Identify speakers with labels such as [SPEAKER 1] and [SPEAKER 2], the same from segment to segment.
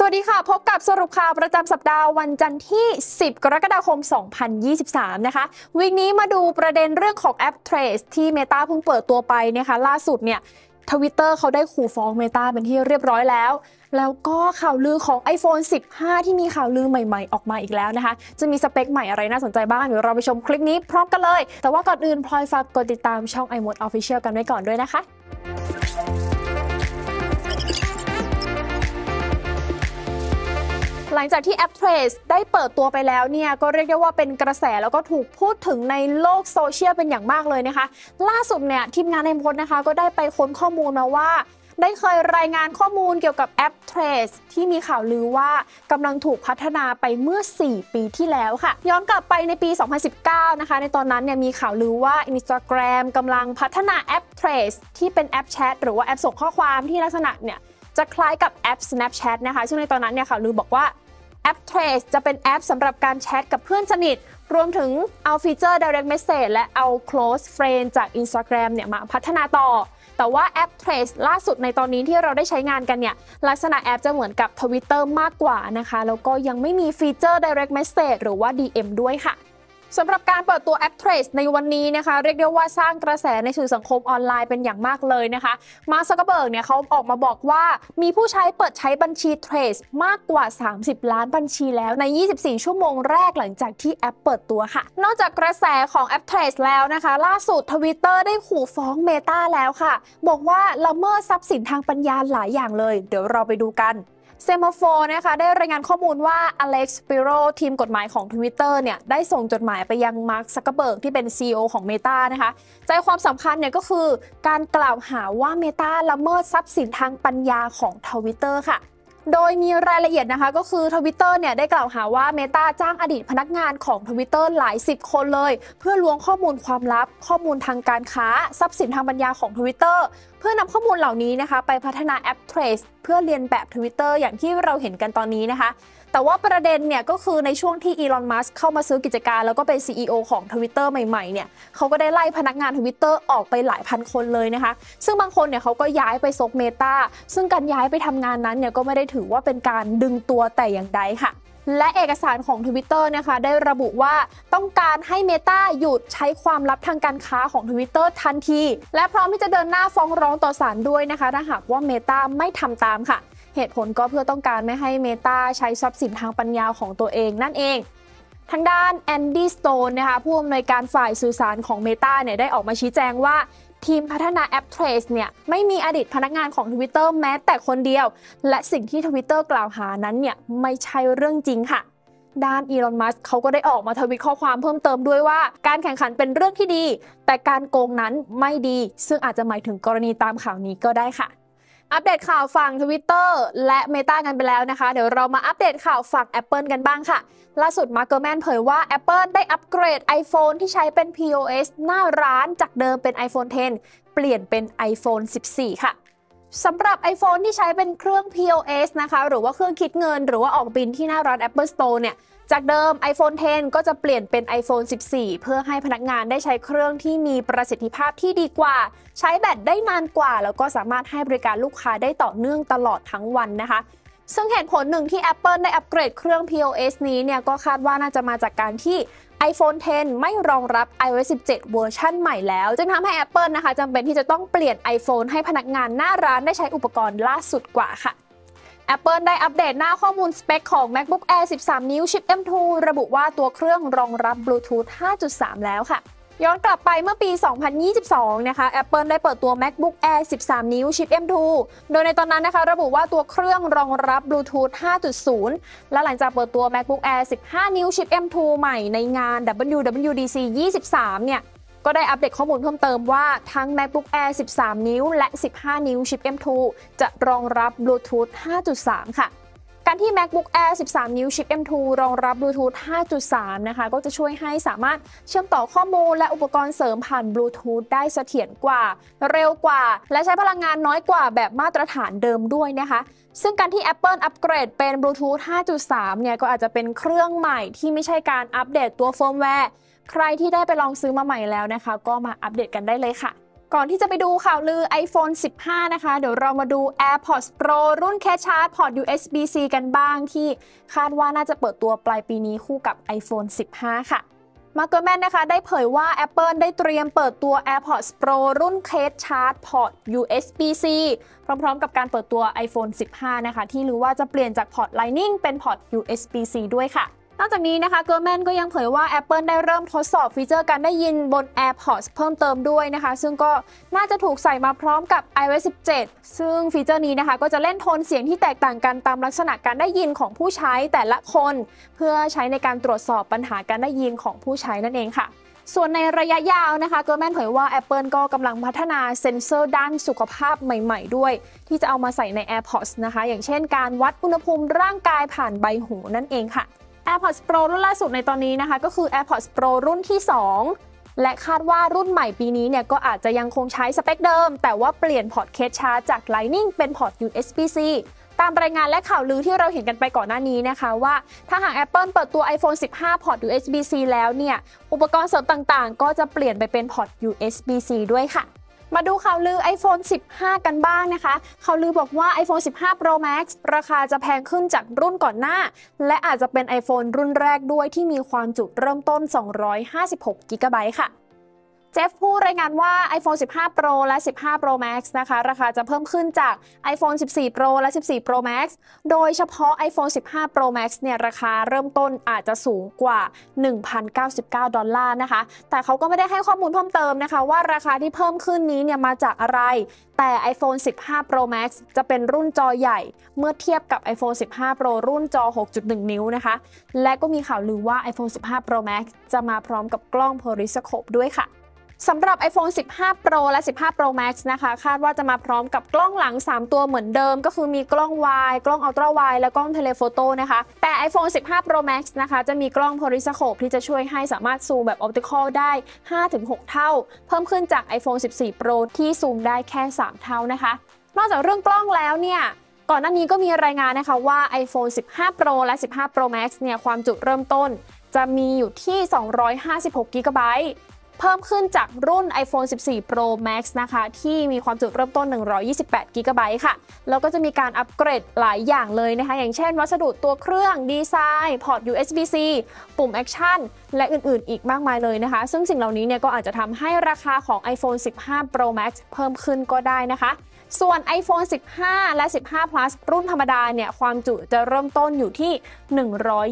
[SPEAKER 1] สวัสดีค่ะ พบกับสรุปข่าวประจำสัปดาห์วันจันทร์ที่ 10 กรกฎาคม 2023 นะคะ วีคนี้มาดูประเด็นเรื่องของแอป Trace ที่ Meta เพิ่งเปิดตัวไปนะคะ ล่าสุดเนี่ยทวิตเตอร์เขาได้ขู่ฟ้อง Meta เป็นที่เรียบร้อยแล้ว แล้วก็ข่าวลือของ iPhone 15 ที่มีข่าวลือใหม่ๆ ออกมาอีกแล้วนะคะ จะมีสเปคใหม่อะไรน่าสนใจบ้าง เดี๋ยวเราไปชมคลิปนี้พร้อมกันเลย แต่ว่าก่อนอื่นพลอยฝากกดติดตามช่อง iMode Official กันไว้ก่อนด้วยนะคะ หลังจากที่แอป Trace ได้เปิดตัวไปแล้วเนี่ยก็เรียกได้ว่าเป็นกระแสแล้วก็ถูกพูดถึงในโลกโซเชียลเป็นอย่างมากเลยนะคะ ล่าสุดเนี่ยทีมงานในพจน์นะคะก็ได้ไปค้นข้อมูลมาว่าได้เคยรายงานข้อมูลเกี่ยวกับแอป Trace ที่มีข่าวลือว่ากำลังถูกพัฒนาไปเมื่อ 4 ปีที่แล้วค่ะ ย้อนกลับไปในปี 2019 นะคะ ในตอนนั้นเนี่ยมีข่าวลือว่า Instagram กำลังพัฒนาแอป Trace ที่เป็นแอปแชทหรือว่าแอปส่งข้อความที่ลักษณะเนี่ยจะคล้ายกับแอป Snapchat นะคะ ซึ่งในตอนนั้นเนี่ยข่าวลือบอกว่า แอป Threads จะเป็นแอปสำหรับการแชทกับเพื่อนสนิท รวมถึงเอาฟีเจอร์ Direct Message และเอา Close Friend จาก Instagram เนี่ยมาพัฒนาต่อ แต่ว่าแอป Trace ล่าสุดในตอนนี้ที่เราได้ใช้งานกันเนี่ย ลักษณะแอปจะเหมือนกับ Twitter มากกว่านะคะ แล้วก็ยังไม่มีฟีเจอร์ Direct Message หรือว่า DM ด้วยค่ะ สำหรับการเปิดตัวแอป Trace ในวันนี้นะคะ เรียกได้ว่าสร้างกระแสในสื่อสังคมออนไลน์เป็นอย่างมากเลยนะคะ มาซักเบิร์กเนี่ยเขาออกมาบอกว่า มีผู้ใช้เปิดใช้บัญชี Threads มากกว่า 30 ล้านบัญชีแล้วใน 24 ชั่วโมงแรกหลังจากที่แอปเปิดตัวค่ะ นอกจากกระแสของแอป Threads แล้วนะคะ ล่าสุด Twitter ได้ขู่ฟ้อง Meta แล้วค่ะ บอกว่าละเมิดทรัพย์สินทางปัญญาหลายอย่างเลย เดี๋ยวเราไปดูกัน Semafor นะคะได้รายงานข้อมูลว่าอเล็กซ์ สปิโรทีมกฎหมายของ Twitter เนี่ยได้ส่งจดหมายไปยังมาร์คซักเคอร์เบิร์กที่เป็น CEO ของ Meta นะคะ ใจความสำคัญเนี่ยก็คือการกล่าวหาว่า Meta ละเมิดทรัพย์สินทางปัญญาของ Twitter ค่ะ โดยมีรายละเอียดนะคะ ก็คือทวิตเตอร์เนี่ยได้กล่าวหาว่าเมตาจ้างอดีตพนักงานของทวิตเตอร์หลายสิบคนเลย เพื่อล้วงข้อมูลความลับ ข้อมูลทางการค้า ทรัพย์สินทางปัญญาของทวิตเตอร์เพื่อนำข้อมูลเหล่านี้นะคะ ไปพัฒนาแอป Threads เพื่อเลียนแบบทวิตเตอร์อย่างที่เราเห็นกันตอนนี้นะคะ แต่ว่าประเด็นเนี่ยก็คือในช่วงที่อีลอน มัสก์เข้ามาซื้อกิจการ แล้วก็เป็น CEO ของ Twitter ใหม่ๆ เนี่ยเขาก็ได้ไล่พนักงาน Twitter ออกไปหลายพันคนเลยนะคะ ซึ่งบางคนเนี่ยเขาก็ย้ายไปซกเมตาซึ่งการย้ายไปทำงานนั้นเนี่ยก็ไม่ได้ถือว่าเป็นการดึงตัวแต่อย่างใดค่ะและเอกสารของ Twitter นะคะ ได้ระบุว่าต้องการให้ Meta หยุดใช้ความลับทางการค้าของ Twitter ทันที และพร้อมที่จะเดินหน้าฟ้องร้องต่อศาลด้วยนะคะ ถ้าหากว่า Meta ไม่ทำตามค่ะ เหตุผลก็เพื่อต้องการไม่ให้ Meta ใช้ทรัพย์สินทางปัญญาของตัวเองนั่นเอง ทางด้านแอนดี้สโตนนะคะผู้อำนวยการฝ่ายสื่อสารของ Meta เนี่ยได้ออกมาชี้แจงว่าทีมพัฒนาแอป Threads เนี่ยไม่มีอดีตพนักงานของ Twitter แม้แต่คนเดียว และสิ่งที่ Twitter กล่าวหานั้นเนี่ยไม่ใช่เรื่องจริงค่ะ ด้านอีลอน มัสก์เขาก็ได้ออกมาทวิตข้อความเพิ่มเติมด้วยว่า การแข่งขันเป็นเรื่องที่ดี แต่การโกงนั้นไม่ดี ซึ่งอาจจะหมายถึงกรณีตามข่าวนี้ก็ได้ค่ะ อัปเดตข่าวฝั่ง Twitter และ Meta กันไปแล้วนะคะ เดี๋ยวเรามาอัปเดตข่าวฝั่ง Apple กันบ้างค่ะ ล่าสุดมาร์เกอร์แมนเผยว่า Apple ได้อัปเกรด iPhone ที่ใช้เป็น POS หน้าร้านจากเดิมเป็น iPhone 10 เปลี่ยนเป็น iPhone 14 ค่ะสำหรับ iPhone ที่ใช้เป็นเครื่อง POS นะคะ หรือว่าเครื่องคิดเงิน หรือว่าออกบินที่หน้าร้าน Apple Store เนี่ย จากเดิม iPhone 10 ก็จะเปลี่ยนเป็น iPhone 14 เพื่อให้พนักงานได้ใช้เครื่องที่มีประสิทธิภาพที่ดีกว่า ใช้แบตได้นานกว่า แล้วก็สามารถให้บริการลูกค้าได้ต่อเนื่องตลอดทั้งวันนะคะซึ่งเหตุผลหนึ่งที่ Apple ได้อัปเกรดเครื่อง POS นี้เนี่ยก็คาดว่าน่าจะมาจากการที่ iPhone 10 ไม่รองรับ iOS 17 เวอร์ชันใหม่แล้ว จึงทำให้ Apple นะคะจำเป็นที่จะต้องเปลี่ยน iPhone ให้พนักงานหน้าร้านได้ใช้อุปกรณ์ล่าสุดกว่าค่ะ Apple ได้อัปเดตหน้าข้อมูลสเปคของ MacBook Air 13 นิ้วชิป M2 ระบุว่าตัวเครื่องรองรับ Bluetooth 5.3 แล้วค่ะ ย้อนกลับไปเมื่อปี 2022 นะคะ Apple ได้เปิดตัว MacBook Air 13 นิ้วชิป M2 โดยในตอนนั้นนะคะระบุว่าตัวเครื่องรองรับ Bluetooth 5.0 และหลังจากเปิดตัว MacBook Air 15 นิ้วชิป M2 ใหม่ในงาน WWDC 23 เนี่ย ก็ได้อัปเดตข้อมูลเพิ่มเติมว่า ทั้ง MacBook Air 13 นิ้ว และ 15 นิ้วชิป M2 จะรองรับ Bluetooth 5.3 ค่ะ การที่ MacBook Air 13 นิ้วชิป M2 รองรับ Bluetooth 5.3 นะคะ ก็จะช่วยให้สามารถเชื่อมต่อข้อมูลและอุปกรณ์เสริมผ่าน Bluetooth ได้เสถียรกว่า เร็วกว่า และใช้พลังงานน้อยกว่าแบบมาตรฐานเดิมด้วยนะคะ ซึ่งการที่ Apple อัปเกรดเป็น Bluetooth 5.3 เนี่ย ก็อาจจะเป็นเครื่องใหม่ที่ไม่ใช่การอัปเดตตัวเฟิร์มแวร์ ใครที่ได้ไปลองซื้อมาใหม่แล้วนะคะ ก็มาอัปเดตกันได้เลยค่ะ ก่อนที่จะไปดูข่าวลือ iPhone 15 นะคะ เดี๋ยวเรามาดู AirPods Pro รุ่นเคสชาร์จพอร์ต USB-C กันบ้างที่คาดว่าน่าจะเปิดตัวปลายปีนี้คู่กับ iPhone 15 ค่ะมาร์ค เกอร์แมนนะคะ ได้เผยว่า Apple ได้เตรียมเปิดตัว AirPods Pro รุ่นเคสชาร์จพอร์ต USB-C พร้อมๆ กับการเปิดตัว iPhone 15 นะคะ ที่ลือว่าจะเปลี่ยนจากพอร์ต Lightning เป็นพอร์ต USB-C ด้วยค่ะ นอกจากนี้นะคะเกอร์แมนก็ยังเผยว่า Apple ได้เริ่มทดสอบฟีเจอร์การได้ยินบน AirPods เพิ่มเติมด้วยนะคะ ซึ่งก็น่าจะถูกใส่มาพร้อมกับ iOS 17 ซึ่งฟีเจอร์นี้นะคะ ก็จะเล่นโทนเสียงที่แตกต่างกันตามลักษณะการได้ยินของผู้ใช้แต่ละคน เพื่อใช้ในการตรวจสอบปัญหาการได้ยินของผู้ใช้นั่นเองค่ะส่วนในระยะยาวนะคะเกอร์แมนเผยว่า Apple ก็กำลังพัฒนาเซ็นเซอร์ด้านสุขภาพใหม่ๆด้วย ที่จะเอามาใส่ใน AirPods นะคะ อย่างเช่นการวัดอุณหภูมิร่างกายผ่านใบหูนั่นเองค่ะ AirPods Pro รุ่นล่าสุดในตอนนี้นะคะ ก็คือ AirPods Pro รุ่นที่ 2 และคาดว่ารุ่นใหม่ปีนี้เนี่ยก็อาจจะยังคงใช้สเปคเดิม แต่ว่าเปลี่ยนพอร์ตเคสชาร์จจาก Lightning เป็นพอร์ต USB-C ตามรายงานและข่าวลือที่เราเห็นกันไปก่อนหน้านี้นะคะว่า ถ้าหาก Apple เปิดตัว iPhone 15 พอร์ต USB-C แล้วเนี่ย อุปกรณ์เสริมต่างๆ ก็จะเปลี่ยนไปเป็นพอร์ต USB-C ด้วยค่ะ มาดูข่าวลือ iPhone 15 กันบ้างนะคะข่าวลือบอกว่า iPhone 15 Pro Max ราคาจะแพงขึ้นจากรุ่นก่อนหน้า และอาจจะเป็น iPhone รุ่นแรกด้วยที่มีความจุเริ่มต้น 256 g b ค่ะ เจฟผู้รายงานว่า iPhone 15 Pro และ 15 Pro Max นะคะ ราคาจะเพิ่มขึ้นจาก iPhone 14 Pro และ 14 Pro Max โดยเฉพาะ iPhone 15 Pro Max เนี่ยราคาเริ่มต้นอาจจะสูงกว่า 1,099 ดอลลาร์นะคะ แต่เขาก็ไม่ได้ให้ข้อมูลเพิ่มเติมนะคะ ว่าราคาที่เพิ่มขึ้นนี้เนี่ยมาจากอะไร แต่ iPhone 15 Pro Max จะเป็นรุ่นจอใหญ่ เมื่อเทียบกับ iPhone 15 Pro รุ่นจอ 6.1 นิ้วนะคะ และก็มีข่าวลือว่า iPhone 15 Pro Max จะมาพร้อมกับกล้อง Periscope ด้วยค่ะ สำหรับ iPhone 15 Pro และ 15 Pro Max นะคะ คาดว่าจะมาพร้อมกับกล้องหลัง 3 ตัวเหมือนเดิม ก็คือมีกล้อง wide กล้อง ultra wide และกล้องเทเลโฟโต้นะคะ แต่ iPhone 15 Pro Max นะคะ จะมีกล้อง periscope ที่จะช่วยให้สามารถซูมแบบ optical ได้ 5-6 เท่า เพิ่มขึ้นจาก iPhone 14 Pro ที่ซูมได้แค่ 3 เท่านะคะ นอกจากเรื่องกล้องแล้วเนี่ยก่อนหน้านี้ก็มีรายงานนะคะว่า iPhone 15 Pro และ 15 Pro Max เนี่ยความจุเริ่มต้น จะมีอยู่ที่ 256 g b เพิ่มขึ้นจากรุ่น iPhone 14 Pro Max นะคะ ที่มีความจุเริ่มต้น 128 g b ค่ะ แล้วก็จะมีการอัปเกรดหลายอย่างเลยนะคะ อย่างเช่น วัสดุตัวเครื่องดีไซน์พอร์ต USB-C ปุ่ม Action และอื่นๆ อีกมากมายเลยนะคะ ซึ่งสิ่งเหล่านี้เนี่ยก็อาจจะทำให้ราคาของ iPhone 15 Pro Max เพิ่มขึ้นก็ได้นะคะส่วน iPhone 15 และ 15 Plus รุ่นธรรมดาเนี่ย ความจุจะเริ่มต้นอยู่ที่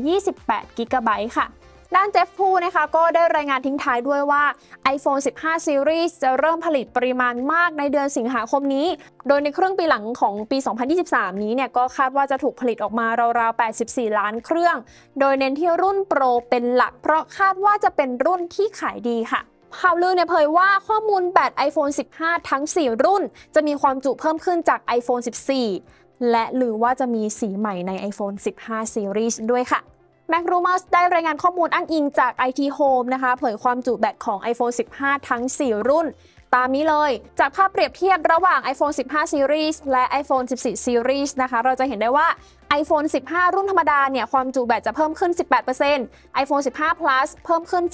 [SPEAKER 1] 128 g b ค่ะ ด้านเจฟพูนะคะก็ได้รายงานทิ้งท้ายด้วยว่า iPhone 15 Series จะเริ่มผลิตปริมาณมากในเดือนสิงหาคมนี้ โดยในครึ่งปีหลังของปี 2023 นี้เนี่ยก็คาดว่าจะถูกผลิตออกมาราวๆ 84 ล้านเครื่อง โดยเน้นที่รุ่นโปรเป็นหลัก เพราะคาดว่าจะเป็นรุ่นที่ขายดีค่ะข่าวลือเนี่ยเผยว่าข้อมูลแบต iPhone 15 ทั้ง 4 รุ่น จะมีความจุเพิ่มขึ้นจาก iPhone 14 และหรือว่าจะมีสีใหม่ใน iPhone 15 Series ด้วยค่ะ Mac Rumors ได้รายงานข้อมูลอ้างอิงจาก IT Home นะคะ เผยความจุแบตของ iPhone 15 ทั้ง 4 รุ่น ตามนี้เลย จากภาพเปรียบเทียบระหว่าง iPhone 15 Series และ iPhone 14 Series นะคะ เราจะเห็นได้ว่า iPhone 15 รุ่นธรรมดาเนี่ย ความจุแบตจะเพิ่มขึ้น 18% iPhone 15 Plus เพิ่มขึ้น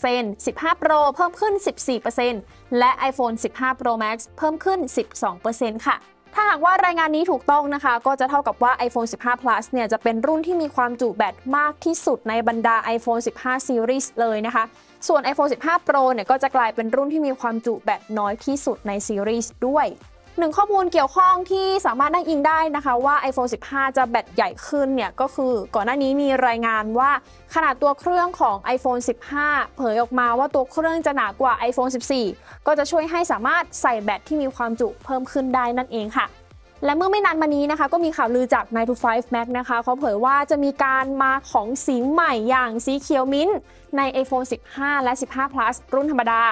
[SPEAKER 1] 14% 15 Pro เพิ่มขึ้น 14%และ iPhone 15 Pro Max เพิ่มขึ้น 12%ค่ะ ถ้าหากว่ารายงานนี้ถูกต้องนะคะ ก็จะเท่ากับว่า iPhone 15 Plus เนี่ยจะเป็นรุ่นที่มีความจุแบตมากที่สุดในบรรดา iPhone 15 Series เลยนะคะ ส่วน iPhone 15 Pro เนี่ยก็จะกลายเป็นรุ่นที่มีความจุแบตน้อยที่สุดในซีรีส์ด้วย หนึ่งข้อมูลเกี่ยวข้องที่สามารถนั่งอิงได้นะคะว่า iPhone 15 จะแบตใหญ่ขึ้นเนี่ยก็คือก่อนหน้านี้มีรายงานว่าขนาดตัวเครื่องของ iPhone 15 เผยออกมาว่าตัวเครื่องจะหนากว่า iPhone 14 ก็จะช่วยให้สามารถใส่แบตที่มีความจุเพิ่มขึ้นได้นั่นเองค่ะ และเมื่อไม่นานมานี้นะคะ ก็มีข่าวลือจาก9 to 5 Mac นะคะเขาเผยว่าจะมีการมาของสีใหม่อย่างสีเขียวมิ้นใน iPhone 15 และ 15 Plus รุ่นธรรมดา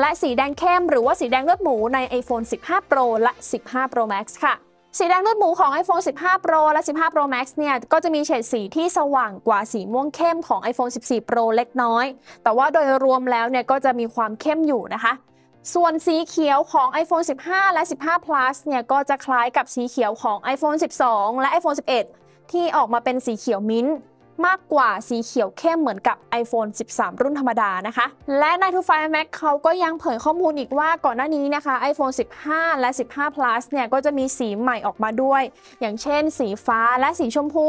[SPEAKER 1] และสีแดงเข้มหรือว่าสีแดงเลือดหมูใน iPhone 15 Pro และ 15 Pro Max ค่ะสีแดงเลือดหมูของ iPhone 15 Pro และ 15 Pro Max เนี่ย ก็จะมีเฉดสีที่สว่างกว่าสีม่วงเข้มของ iPhone 14 Pro เล็กน้อย แต่ว่าโดยรวมแล้วเนี่ย ก็จะมีความเข้มอยู่นะคะ ส่วนสีเขียวของ iPhone 15 และ 15 Plus เนี่ยก็จะคล้ายกับสีเขียวของ iPhone 12 และ iPhone 11 ที่ออกมาเป็นสีเขียวมิ้นท์มากกว่าสีเขียวเข้มเหมือนกับ iPhone 13 รุ่นธรรมดานะคะ และใน To Find Mac เขาก็ยังเผยข้อมูลอีกว่าก่อนหน้านี้นะคะ iPhone 15 และ 15 Plus เนี่ยก็จะมีสีใหม่ออกมาด้วย อย่างเช่น สีฟ้าและสีชมพู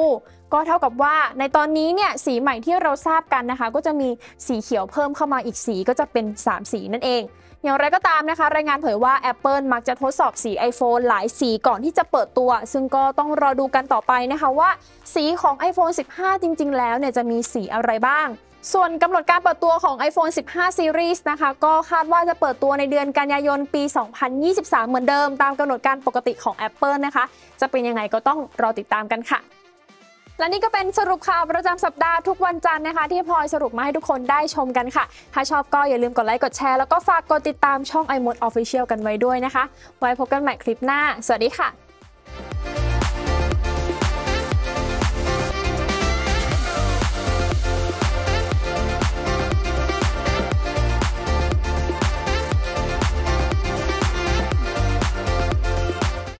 [SPEAKER 1] ก็เท่ากับว่าในตอนนี้เนี่ยสีใหม่ที่เราทราบกันนะคะ ก็จะมีสีเขียวเพิ่มเข้ามาอีกสีก็จะเป็น 3 สีนั่นเอง อย่างไรก็ตามนะคะ รายงานเผยว่า Apple มักจะทดสอบสี iPhone หลายสีก่อนที่จะเปิดตัว ซึ่งก็ต้องรอดูกันต่อไปนะคะว่า สีของ iPhone 15 จริง ๆ แล้วเนี่ยจะมีสีอะไรบ้างส่วนกำหนดการเปิดตัวของ iPhone 15 Series นะคะ ก็คาดว่าจะเปิดตัวในเดือนกันยายนปี 2023 เหมือนเดิม ตามกำหนดการปกติของ Apple นะคะ จะเป็นยังไงก็ต้องรอติดตามกันค่ะ และนี่ก็เป็นสรุปข่าวประจำสัปดาห์ทุกวันจันทร์นะคะ ที่พลอยสรุปมาให้ทุกคนได้ชมกันค่ะ ถ้าชอบก็อย่าลืมกดไลค์กดแชร์แล้วก็ฝากกดติดตามช่อง iMode Official กันไว้ด้วยนะคะ ไว้พบกันใหม่คลิปหน้า สวัสดีค่ะ